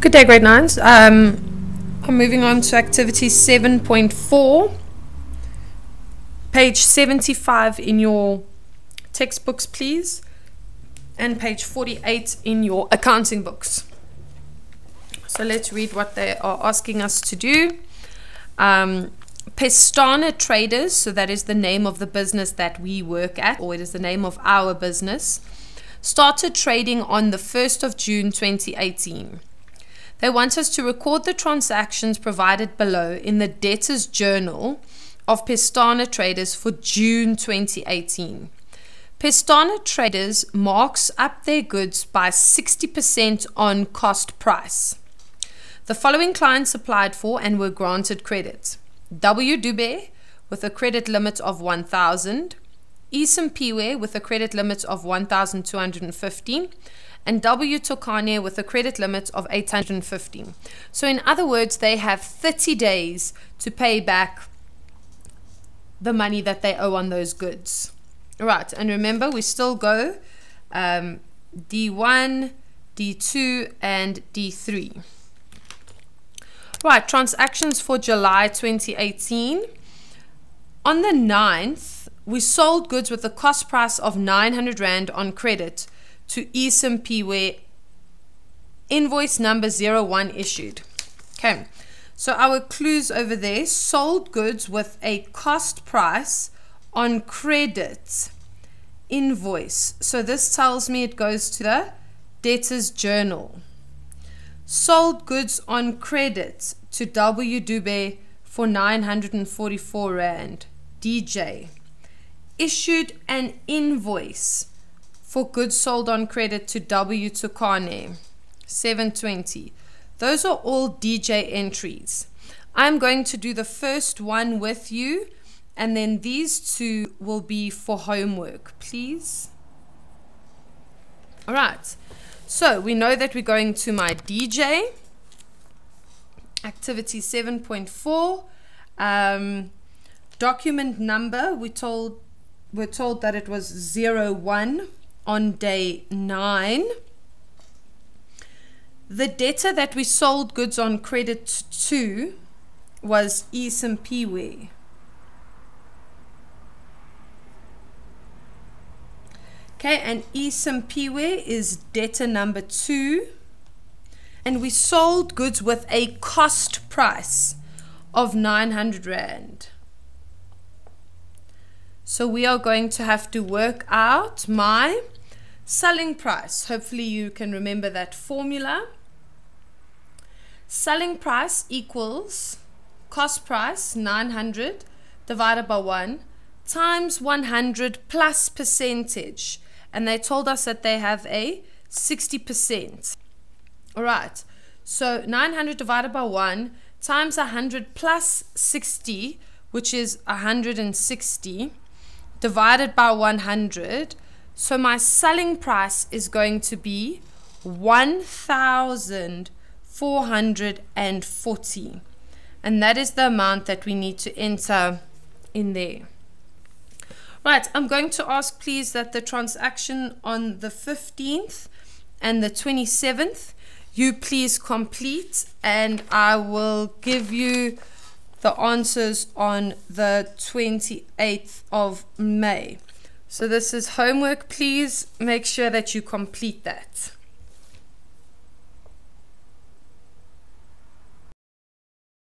Good day, grade nines. Um, I'm moving on to activity 7.4, page 75 in your textbooks, please, and page 48 in your accounting books. So let's read what they are asking us to do. Um, Pestana Traders, so that is the name of the business that we work at, or it is the name of our business, started trading on the 1st of June 2018. They want us to record the transactions provided below in the debtor's journal of Pestana Traders for June 2018. Pestana Traders marks up their goods by 60% on cost price. The following clients applied for and were granted credit. W. Dube with a credit limit of 1000, Esom Piwe with a credit limit of 1250 and W Tokane with a credit limit of 850. So in other words, they have 30 days to pay back the money that they owe on those goods. Right, and remember, we still go um, D1, D2, and D3. Right, transactions for July 2018. On the 9th, we sold goods with a cost price of 900 Rand on credit to ESMP where invoice number 01 issued. Okay, so our clues over there sold goods with a cost price on credit invoice. So this tells me it goes to the debtor's journal. Sold goods on credit to W. Dube for 944 Rand. DJ. Issued an invoice for goods sold on credit to W Tukane, 720. Those are all DJ entries. I'm going to do the first one with you, and then these two will be for homework, please. All right, so we know that we're going to my DJ, activity 7.4. Um, document number, we told, we're told that it was 01 on day nine. The debtor that we sold goods on credit to was Esom Piwe. Okay, and Esom Piwe is debtor number two. And we sold goods with a cost price of 900 Rand. So we are going to have to work out my Selling price, hopefully you can remember that formula. Selling price equals cost price 900 divided by 1 times 100 plus percentage. And they told us that they have a 60%. All right, so 900 divided by 1 times 100 plus 60, which is 160, divided by 100 so my selling price is going to be 1,440. And that is the amount that we need to enter in there. Right, I'm going to ask please that the transaction on the 15th and the 27th, you please complete and I will give you the answers on the 28th of May. So this is homework. Please make sure that you complete that.